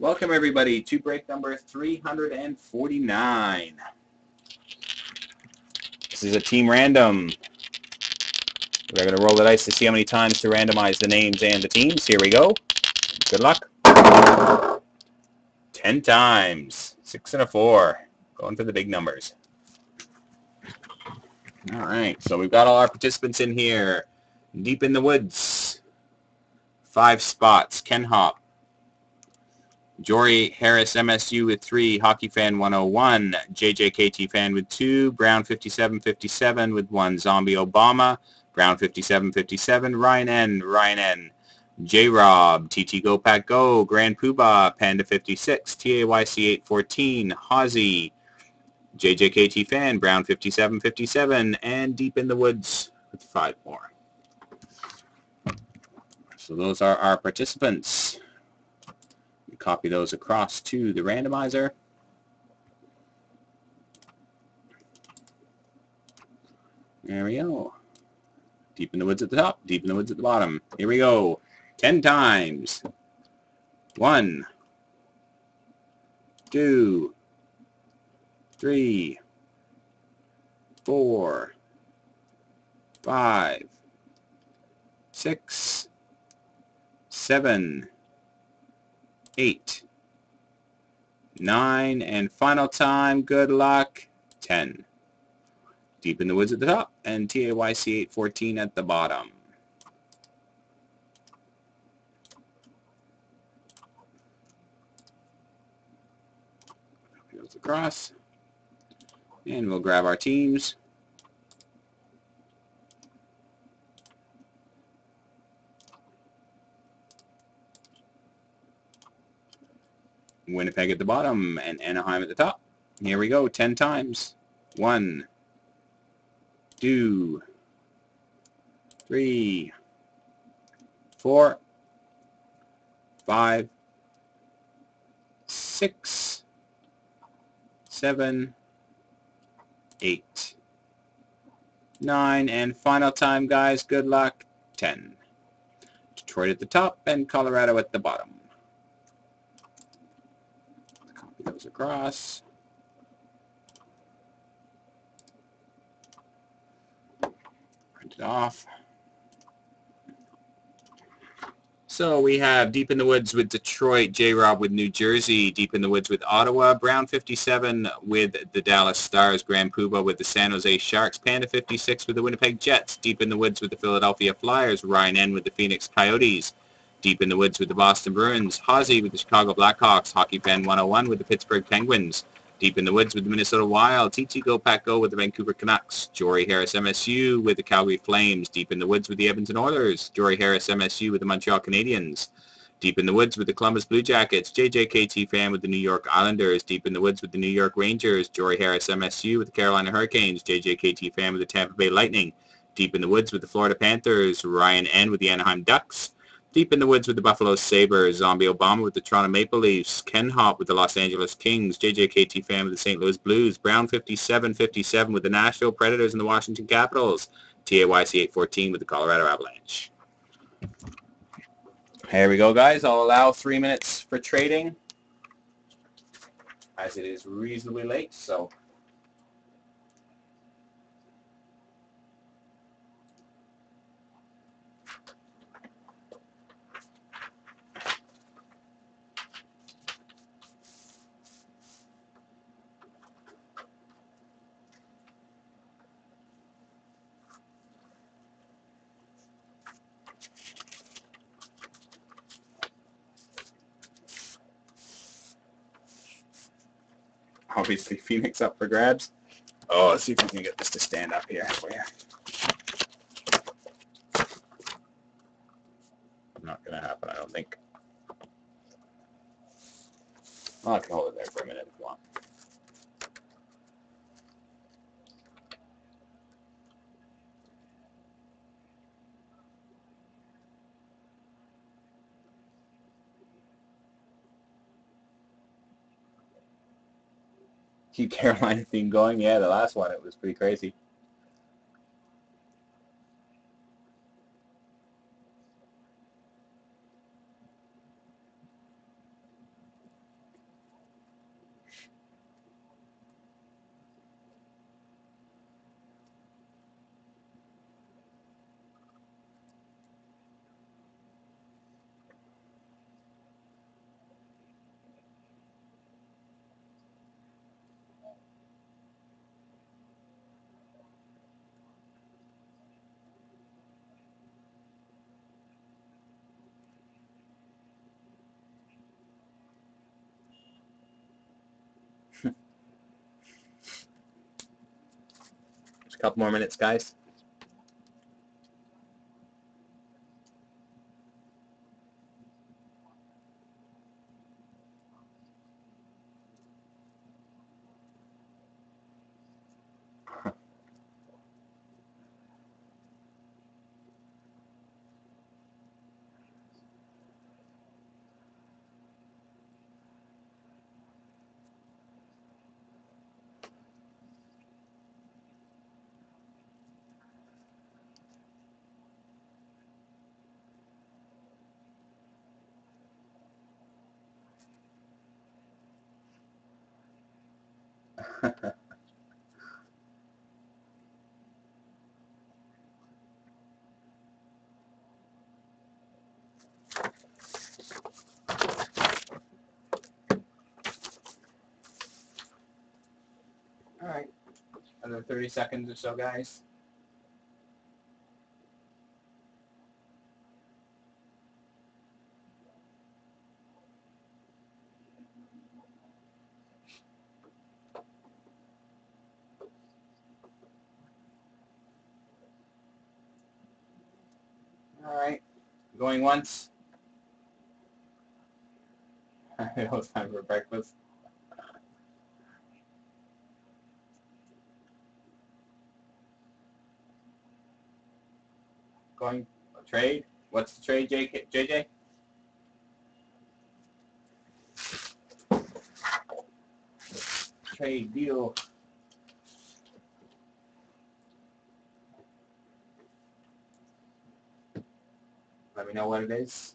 Welcome everybody to break number 349. This is a team random. We're going to roll the dice to see how many times to randomize the names and the teams. Here we go. Good luck. 10 times. 6 and a 4. Going for the big numbers. All right, so we've got all our participants in here. Deep in the woods. Five spots. Ken Hop. Jory Harris MSU with three, Hockey Fan 101, JJKT Fan with two, Brown 5757 with one, Zombie Obama, Brown 5757, Ryan N, Ryan N, J-Rob, TT Go Pack Go, Grand Poobah, Panda 56, TAYC 814, Hozzy, JJKT Fan, Brown 5757, and Deep in the Woods with five more. So those are our participants copy those across to the randomizer. There we go. Deep in the woods at the top, deep in the woods at the bottom. Here we go. Ten times. One, two, three, four, five, six, seven, eight, nine, and final time, good luck, 10. Deep in the Woods at the top, and TAYC 814 at the bottom. Goes across. And we'll grab our teams. Winnipeg at the bottom, and Anaheim at the top. Here we go, 10 times. One, two, three, four, five, six, seven, eight, nine, and final time, guys, good luck, 10. Detroit at the top and Colorado at the bottom. Goes across. Print it off. So we have Deep in the Woods with Detroit, J-Rob with New Jersey, Deep in the Woods with Ottawa, Brown 57 with the Dallas Stars, Grand Poobah with the San Jose Sharks, Panda 56 with the Winnipeg Jets, Deep in the Woods with the Philadelphia Flyers, Ryan N with the Phoenix Coyotes, Deep in the Woods with the Boston Bruins, Hozzy with the Chicago Blackhawks, Hockey Fan 101 with the Pittsburgh Penguins, Deep in the Woods with the Minnesota Wild, TT Go Pack Go with the Vancouver Canucks, Jory Harris MSU with the Calgary Flames, Deep in the Woods with the Edmonton Oilers, Jory Harris MSU with the Montreal Canadiens, Deep in the Woods with the Columbus Blue Jackets, JJKT fan with the New York Islanders, Deep in the Woods with the New York Rangers, Jory Harris MSU with the Carolina Hurricanes, JJKT fan with the Tampa Bay Lightning, Deep in the Woods with the Florida Panthers, Ryan N with the Anaheim Ducks, Deep in the Woods with the Buffalo Sabres, Zombie Obama with the Toronto Maple Leafs, Ken Hop with the Los Angeles Kings, JJKT fan with the St. Louis Blues, Brown 57-57 with the Nashville Predators and the Washington Capitals, TAYC 814 with the Colorado Avalanche. Here we go, guys. I'll allow three minutes for trading as it is reasonably late, so obviously Phoenix up for grabs. Oh, let's see if we can get this to stand up here oh, for you. Not going to happen, I don't think. Well, I can hold it there for a minute if you want. Keep Carolina theme going. Yeah, the last one, it was pretty crazy. Couple more minutes, guys. All right, another 30 seconds or so, guys. All right, going once. it was time for breakfast. Going a trade. What's the trade, JK, JJ? Trade deal. Let me know what it is.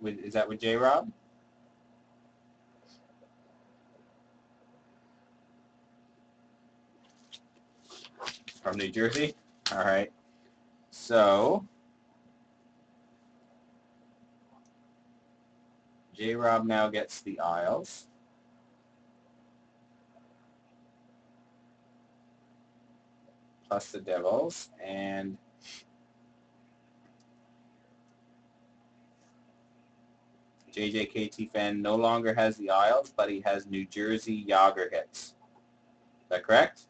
With, is that with J Rob? From New Jersey? All right. So, J Rob now gets the Isles. Plus the Devils, and JJKT fan no longer has the Isles, but he has New Jersey Jagr hits. Is that correct?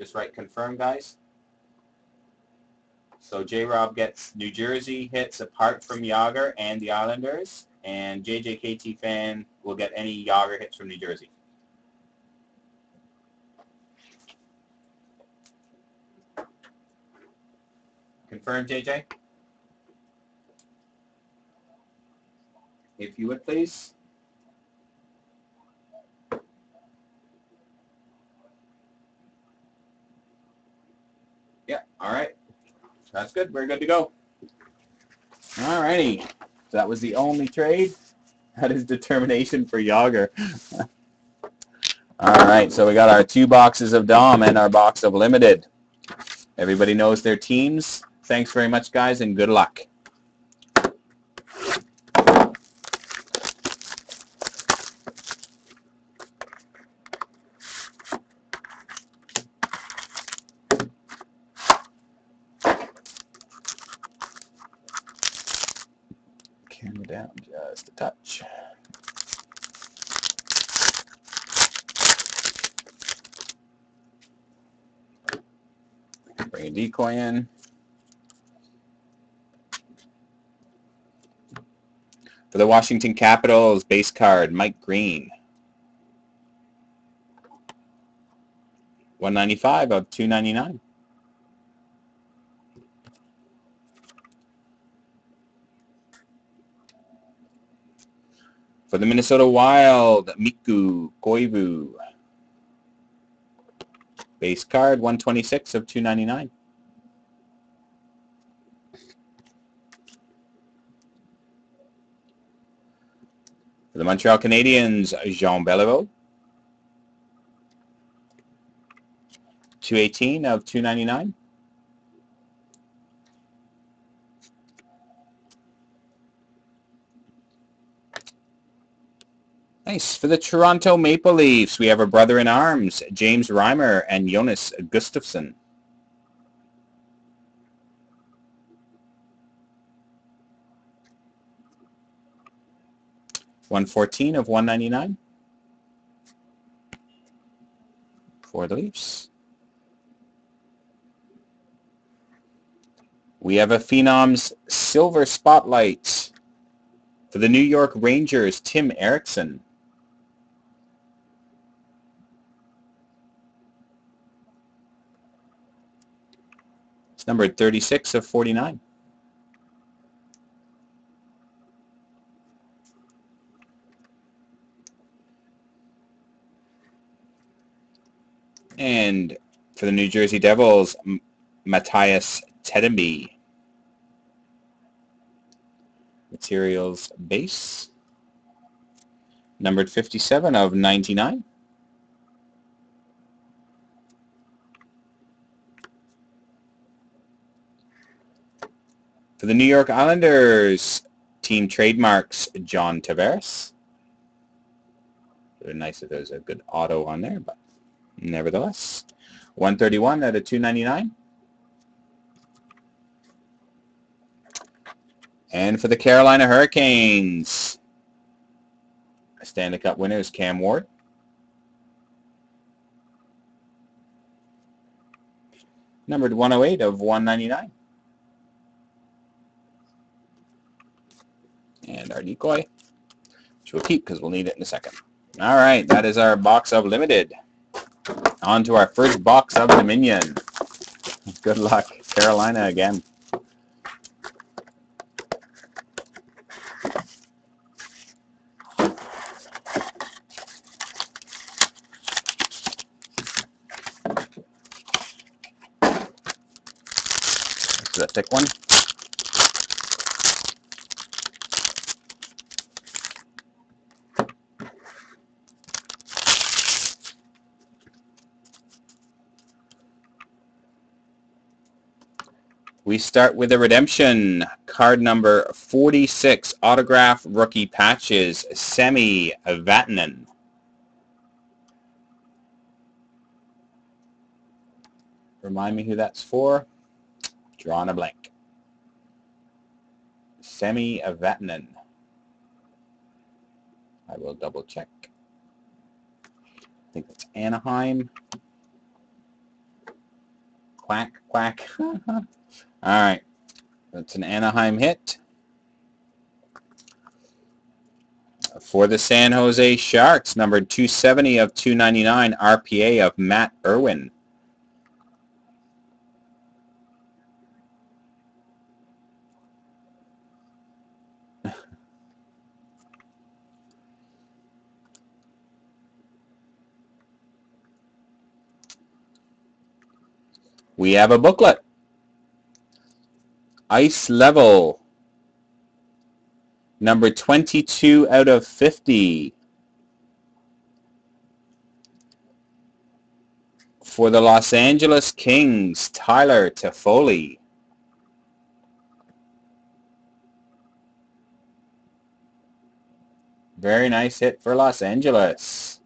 Just write confirm, guys. So J-Rob gets New Jersey hits apart from Jagr and the Islanders, and JJKT fan will get any Jagr hits from New Jersey. Confirm, JJ? If you would, please. Yeah, all right. That's good. We're good to go. All righty. So that was the only trade. That is determination for Jagr. all right, so we got our two boxes of Dom and our box of Limited. Everybody knows their teams. Thanks very much, guys, and good luck. Camera down just a touch. Bring a decoy in. The Washington Capitals, base card, Mike Green. 195 of 299. For the Minnesota Wild, Mikko Koivu. Base card, 126 of 299. For the Montreal Canadiens, Jean Beliveau. 218 of 299. Nice. For the Toronto Maple Leafs, we have a brother in arms, James Reimer and Jonas Gustavsson. 114 of 199 for the Leafs. We have a Phenoms Silver Spotlight for the New York Rangers, Tim Erixon. It's numbered 36 of 49. And for the New Jersey Devils, Mattias Tedenby. Materials base. Numbered 57 of 99. For the New York Islanders, team trademarks, John Tavares. It would be nice if there's a good auto on there, but nevertheless. 131 out of 299. And for the Carolina Hurricanes, a Stanley Cup winners Cam Ward. Numbered 108 of 199. And our decoy, which we'll keep because we'll need it in a second. All right, that is our box of limited. On to our first box of Dominion. Good luck, Carolina again. This is a thick one. We start with a redemption. Card number 46, autograph rookie patches, Sami Vatanen. Remind me who that's for. Drawing a blank. Sami Vatanen. I will double check. I think it's Anaheim. Quack, quack. All right. That's an Anaheim hit. For the San Jose Sharks, number 270 of 299, RPA of Matt Irwin. We have a booklet. Ice level. Number 22 out of 50. For the Los Angeles Kings, Tyler Toffoli. Very nice hit for Los Angeles.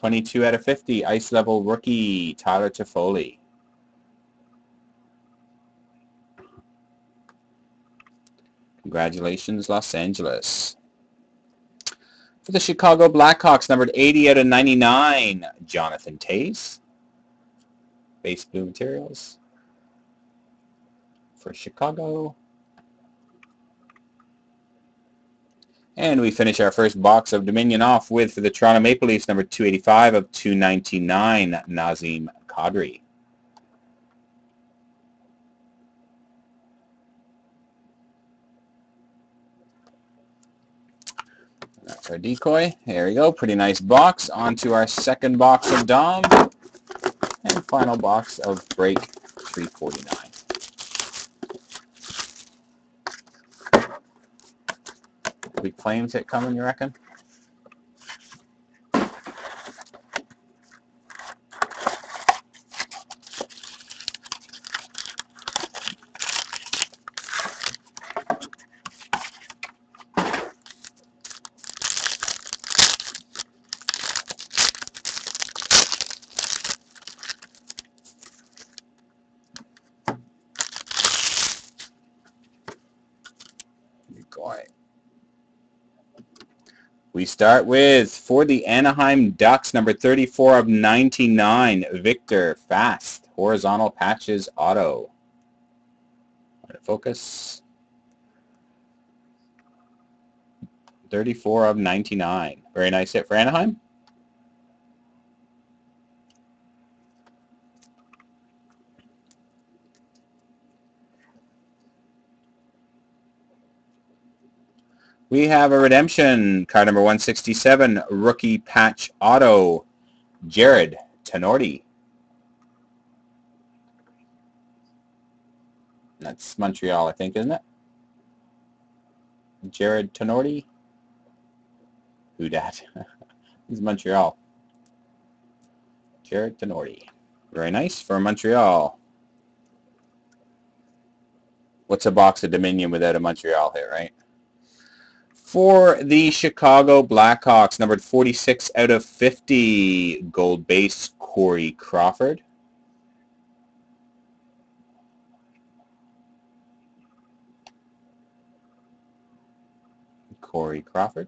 Twenty-two out of fifty, ice level rookie Tyler Toffoli. Congratulations, Los Angeles. For the Chicago Blackhawks, numbered 80 out of 99, Jonathan Toews. Base blue materials. For Chicago. And we finish our first box of Dominion off with, for the Toronto Maple Leafs, number 285 of 299, Nazem Kadri. That's our decoy. There we go. Pretty nice box. On to our second box of Dom. And final box of Break 349. Big claims hit coming, you reckon? We start with, for the Anaheim Ducks, number 34 of 99, Viktor Fasth, horizontal patches auto. Focus. 34 of 99. Very nice hit for Anaheim. We have a redemption, card number 167, rookie patch auto, Jarred Tinordi. That's Montreal, I think, isn't it? Jarred Tinordi? Who dat? He's Montreal. Jarred Tinordi. Very nice for Montreal. What's a box of Dominion without a Montreal hit, right? For the Chicago Blackhawks, numbered 46 out of 50, gold base, Corey Crawford. Corey Crawford.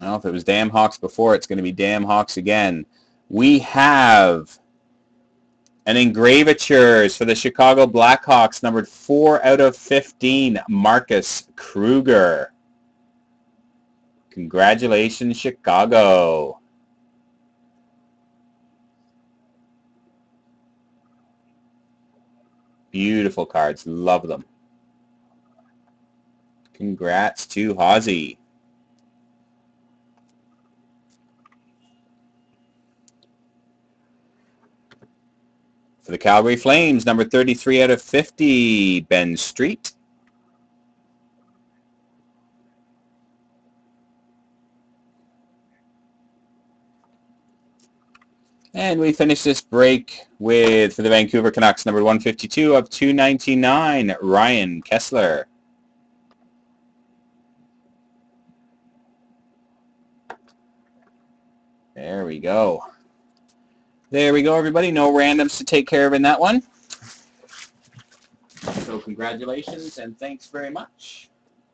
Well, if it was Damn Hawks before, it's going to be Damn Hawks again. We have and engravatures for the Chicago Blackhawks, numbered 4 out of 15, Marcus Kruger. Congratulations, Chicago. Beautiful cards. Love them. Congrats to Hozzy. For the Calgary Flames, number 33 out of 50, Ben Street. And we finish this break with, for the Vancouver Canucks, number 152 of 299, Ryan Kesler. There we go. There we go, everybody. No randoms to take care of in that one. So congratulations and thanks very much.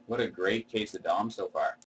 What a great case of Dom so far.